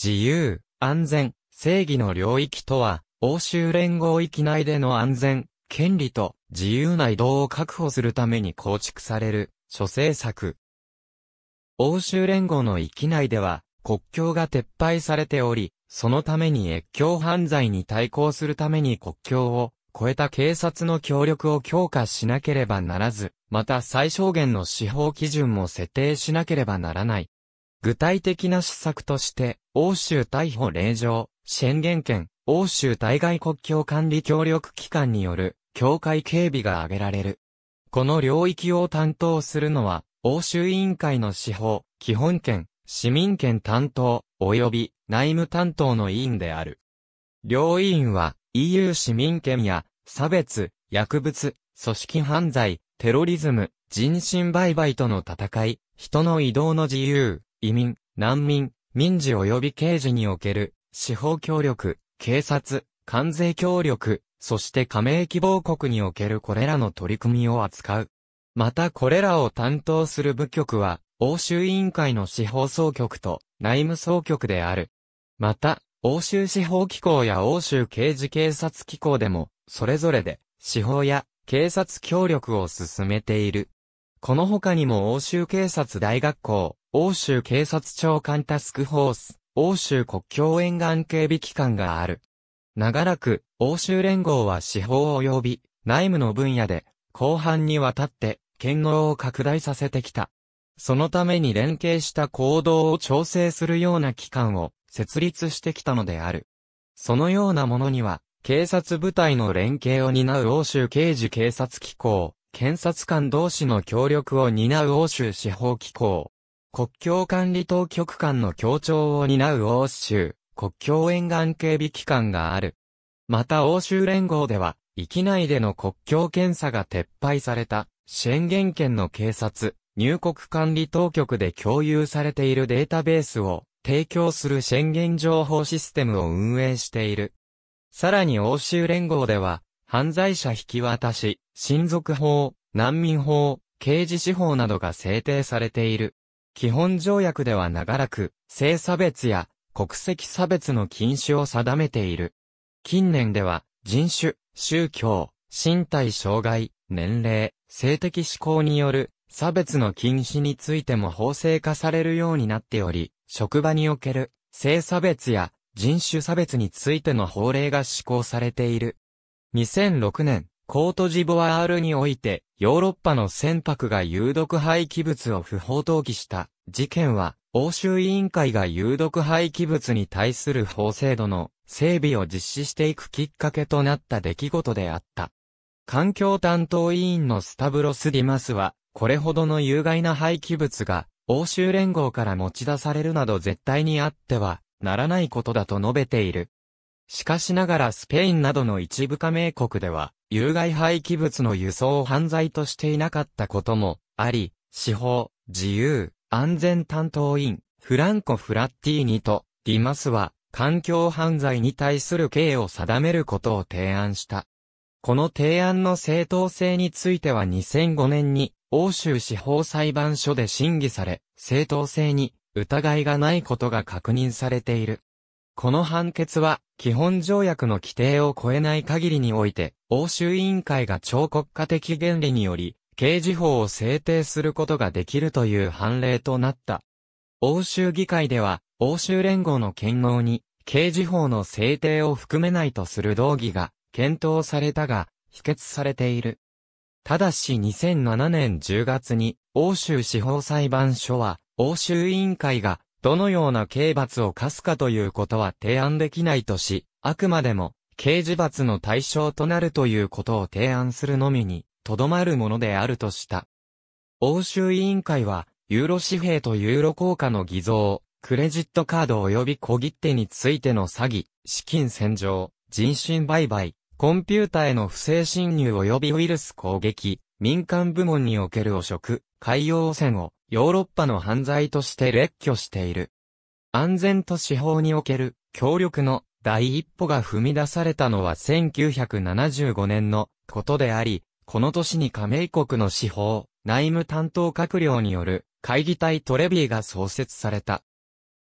自由、安全、正義の領域とは、欧州連合域内での安全、権利と自由な移動を確保するために構築される諸政策。欧州連合の域内では国境が撤廃されており、そのために越境犯罪に対抗するために国境を超えた警察の協力を強化しなければならず、また最小限の司法基準も設定しなければならない。具体的な施策として、欧州逮捕令状、宣言権、欧州対外国境管理協力機関による、境界警備が挙げられる。この領域を担当するのは、欧州委員会の司法、基本権、市民権担当、及び内務担当の委員である。両委員は、EU 市民権や、差別、薬物、組織犯罪、テロリズム、人身売買との戦い、人の移動の自由、移民、難民、民事及び刑事における、司法協力、警察、関税協力、そして加盟希望国におけるこれらの取り組みを扱う。またこれらを担当する部局は、欧州委員会の司法総局と内務総局である。また、欧州司法機構や欧州刑事警察機構でも、それぞれで、司法や警察協力を進めている。この他にも欧州警察大学校、欧州警察長官タスクフォース、欧州国境沿岸警備機関がある。長らく、欧州連合は司法及び内務の分野で、後半にわたって、権能を拡大させてきた。そのために連携した行動を調整するような機関を設立してきたのである。そのようなものには、警察部隊の連携を担う欧州刑事警察機構、検察官同士の協力を担う欧州司法機構、国境管理当局間の協調を担う欧州、国境沿岸警備機関がある。また欧州連合では、域内での国境検査が撤廃された、宣言権の警察、入国管理当局で共有されているデータベースを提供する宣言情報システムを運営している。さらに欧州連合では、犯罪者引き渡し、親族法、難民法、刑事司法などが制定されている。基本条約では長らく、性差別や国籍差別の禁止を定めている。近年では、人種、宗教、身体障害、年齢、性的指向による差別の禁止についても法制化されるようになっており、職場における性差別や人種差別についての法令が施行されている。2006年、コートジボワールにおいて、ヨーロッパの船舶が有毒廃棄物を不法投棄した事件は、欧州委員会が有毒廃棄物に対する法制度の整備を実施していくきっかけとなった出来事であった。環境担当委員のスタブロス・ディマスは、これほどの有害な廃棄物が、欧州連合から持ち出されるなど絶対にあっては、ならないことだと述べている。しかしながらスペインなどの一部加盟国では、有害廃棄物の輸送を犯罪としていなかったこともあり、司法、自由、安全担当員、フランコ・フラッティーニと、ディマスは、環境犯罪に対する刑を定めることを提案した。この提案の正当性については2005年に欧州司法裁判所で審議され、正当性に疑いがないことが確認されている。この判決は、基本条約の規定を超えない限りにおいて、欧州委員会が超国家的原理により、刑事法を制定することができるという判例となった。欧州議会では、欧州連合の権能に、刑事法の制定を含めないとする動議が、検討されたが、否決されている。ただし2007年10月に、欧州司法裁判所は、欧州委員会が、どのような刑罰を課すかということは提案できないとし、あくまでも、刑事罰の対象となるということを提案するのみに、とどまるものであるとした。欧州委員会は、ユーロ紙幣とユーロ硬貨の偽造、クレジットカード及び小切手についての詐欺、資金洗浄、人身売買、コンピュータへの不正侵入及びウイルス攻撃、民間部門における汚職、海洋汚染をヨーロッパの犯罪として列挙している。安全と司法における協力の第一歩が踏み出されたのは1975年のことであり、この年に加盟国の司法、内務担当閣僚による会議体トレビーが創設された。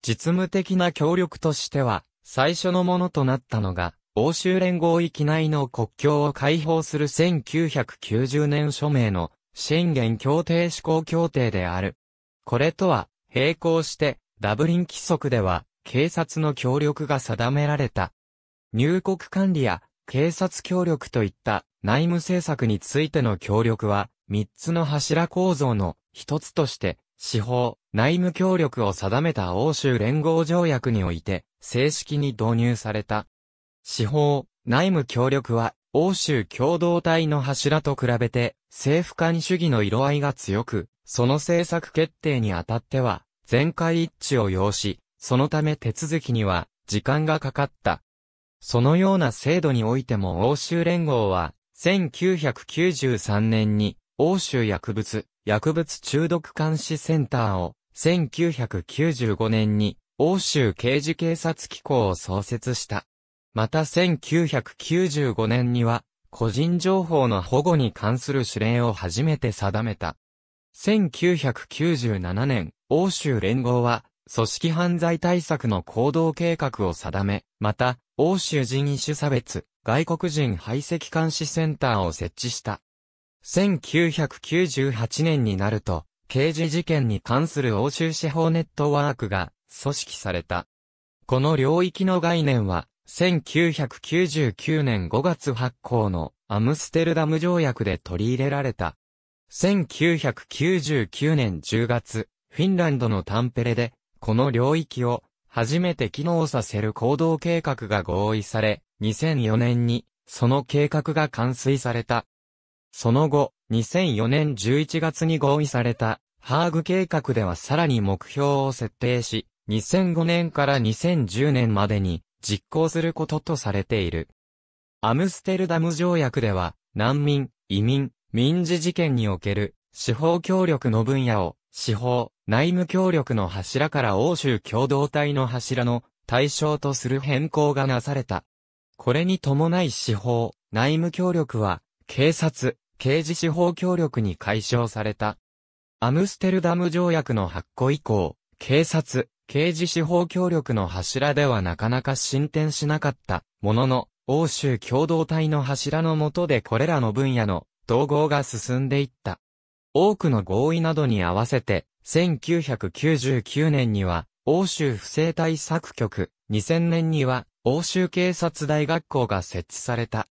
実務的な協力としては、最初のものとなったのが、欧州連合域内の国境を解放する1990年署名の宣言協定施行協定である。これとは、並行して、ダブリン規則では、警察の協力が定められた。入国管理や警察協力といった内務政策についての協力は、三つの柱構造の一つとして、司法、内務協力を定めた欧州連合条約において、正式に導入された。司法、内務協力は、欧州共同体の柱と比べて、政府間主義の色合いが強く、その政策決定にあたっては、全会一致を要し、そのため手続きには、時間がかかった。そのような制度においても欧州連合は、1993年に、欧州薬物、薬物中毒監視センターを、1995年に、欧州刑事警察機構を創設した。また1995年には、個人情報の保護に関する指令を初めて定めた。1997年、欧州連合は、組織犯罪対策の行動計画を定め、また、欧州人種差別、外国人排斥監視センターを設置した。1998年になると、刑事事件に関する欧州司法ネットワークが組織された。この領域の概念は、1999年5月発行のアムステルダム条約で取り入れられた。1999年10月、フィンランドのタンペレで、この領域を初めて機能させる行動計画が合意され、2004年にその計画が完遂された。その後、2004年11月に合意されたハーグ計画ではさらに目標を設定し、2005年から2010年までに実行することとされている。アムステルダム条約では、難民、移民、民事事件における司法協力の分野を司法、内務協力の柱から欧州共同体の柱の対象とする変更がなされた。これに伴い司法、内務協力は、警察、刑事司法協力に解消された。アムステルダム条約の発行以降、警察、刑事司法協力の柱ではなかなか進展しなかったものの、欧州共同体の柱の下でこれらの分野の統合が進んでいった。多くの合意などに合わせて、1999年には、欧州不正対策局、2000年には、欧州警察大学校が設置された。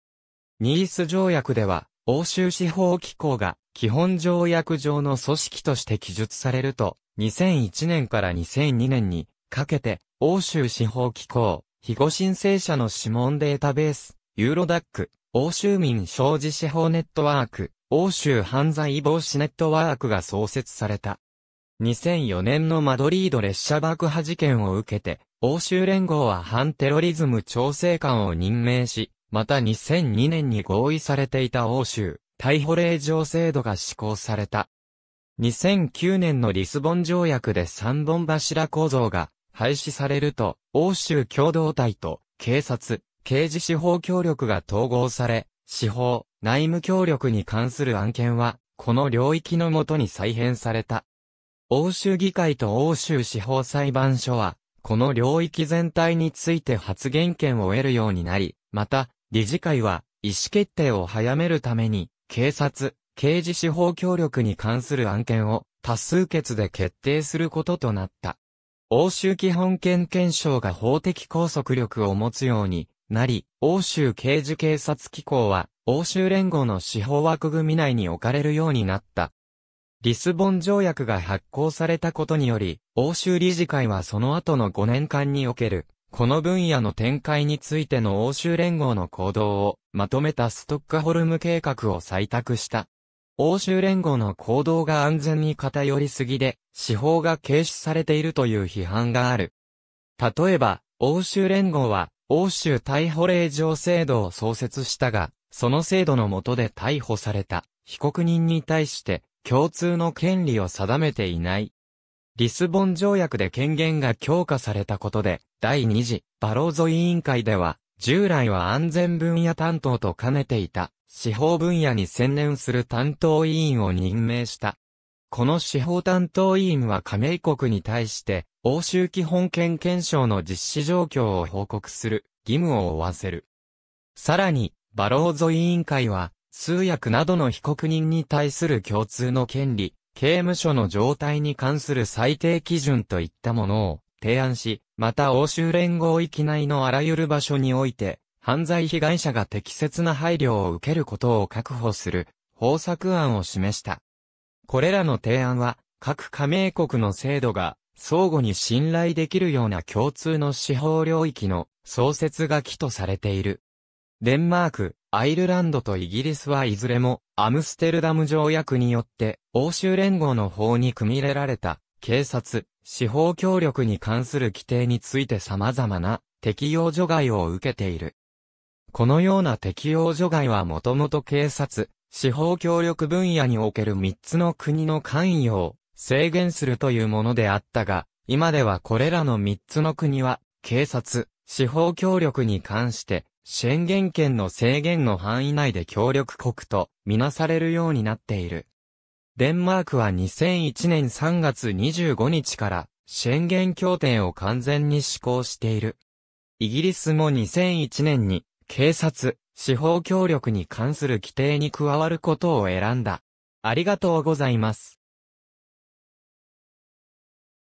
ニース条約では、欧州司法機構が基本条約上の組織として記述されると、2001年から2002年にかけて、欧州司法機構、庇護申請者の指紋データベース、ユーロダック、欧州民商事司法ネットワーク、欧州犯罪防止ネットワークが創設された。2004年のマドリード列車爆破事件を受けて、欧州連合は反テロリズム調整官を任命し、また2002年に合意されていた欧州、逮捕令状制度が施行された。2009年のリスボン条約で三本柱構造が廃止されると、欧州共同体と警察、刑事司法協力が統合され、司法、内務協力に関する案件は、この領域のもとに再編された。欧州議会と欧州司法裁判所は、この領域全体について発言権を得るようになり、また、理事会は、意思決定を早めるために、警察、刑事司法協力に関する案件を多数決で決定することとなった。欧州基本権検証が法的拘束力を持つようになり、欧州刑事警察機構は欧州連合の司法枠組み内に置かれるようになった。リスボン条約が発行されたことにより、欧州理事会はその後の5年間における、この分野の展開についての欧州連合の行動をまとめたストックホルム計画を採択した。欧州連合の行動が安全に偏りすぎで、司法が軽視されているという批判がある。例えば、欧州連合は、欧州逮捕令状制度を創設したが、その制度の下で逮捕された被告人に対して共通の権利を定めていない。リスボン条約で権限が強化されたことで、第2次バローゾ委員会では、従来は安全分野担当と兼ねていた司法分野に専念する担当委員を任命した。この司法担当委員は加盟国に対して、欧州基本権検証の実施状況を報告する義務を負わせる。さらに、バローゾ委員会は、通訳などの被告人に対する共通の権利、刑務所の状態に関する最低基準といったものを提案し、また欧州連合域内のあらゆる場所において、犯罪被害者が適切な配慮を受けることを確保する方策案を示した。これらの提案は、各加盟国の制度が相互に信頼できるような共通の司法領域の創設が起とされている。デンマーク、アイルランドとイギリスはいずれもアムステルダム条約によって欧州連合の法に組み入れられた警察、司法協力に関する規定について様々な適用除外を受けている。このような適用除外はもともと警察、司法協力分野における3つの国の関与を制限するというものであったが、今ではこれらの3つの国は、警察、司法協力に関して宣言権の制限の範囲内で協力国とみなされるようになっている。デンマークは2001年3月25日から宣言協定を完全に施行している。イギリスも2001年に警察、司法協力に関する規定に加わることを選んだ。ありがとうございます。